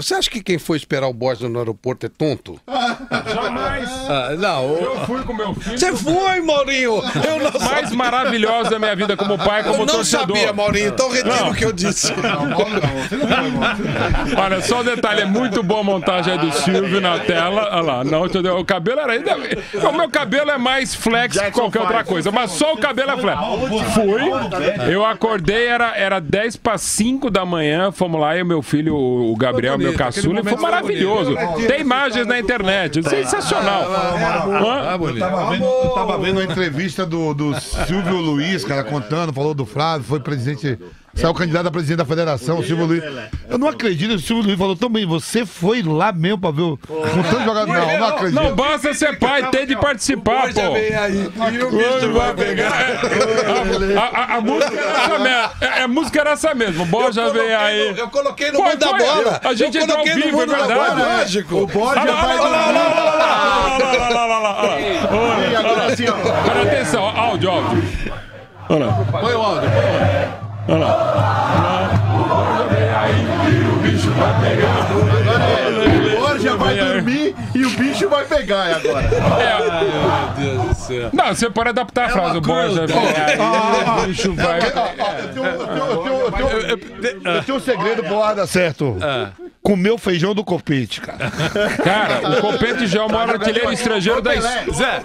Você acha que quem foi esperar o Borja no aeroporto é tonto? Jamais. Ah, não. Eu fui com meu filho. Você foi, Maurinho! Eu não Mais sabia. maravilhosa da minha vida como pai, como Eu não torcedor. sabia, Maurinho. Então retiro Não. o que eu disse. Olha, só um detalhe, é muito boa a montagem aí do Silvio na tela. Olha lá, não, entendeu? o cabelo era ainda. O meu cabelo é mais flex que qualquer outra coisa, mas só o cabelo é flex. Fui, eu acordei, era, era 10 para 5 da manhã, fomos lá e o meu filho, o Gabriel, meu caçula, e foi maravilhoso. Tem imagens na internet, sensacional. Hã? Eu tava, vendo, eu tava vendo a entrevista do, do Silvio Luiz, cara, contando, falou do Flávio, foi presidente, saiu candidato a presidente da federação, o Silvio Luiz. Eu não acredito, o Silvio Luiz falou também, você foi lá mesmo pra ver o. Com tanto jogador. Não, não Não acredito. basta ser pai, tem de participar, pô. aí. E o bicho vai pegar. A, a- a música era essa mesmo. É, a música era essa mesmo. O Borja vem aí. Eu coloquei no mundo da bola. A gente entrou ao vivo, é verdade. lógico. O Borja vai olha lá, olha lá, olha lá, olha lá, olha lá. E agora assim, atenção, áudio, áudio. Olha lá. Põe o áudio, põe o áudio. Olha lá. Aí, o bicho vai pegar. O Borja vai dormir e o bicho vai pegar agora. É. Meu Deus do céu. Não, você pode adaptar a frase. O Borja vem aí, o bicho vai. Eu tenho, um segredo pro ar dar certo. Comer o feijão do copete, cara. Cara, o Copete já é o maior artilheiro estrangeiro da história. Zé,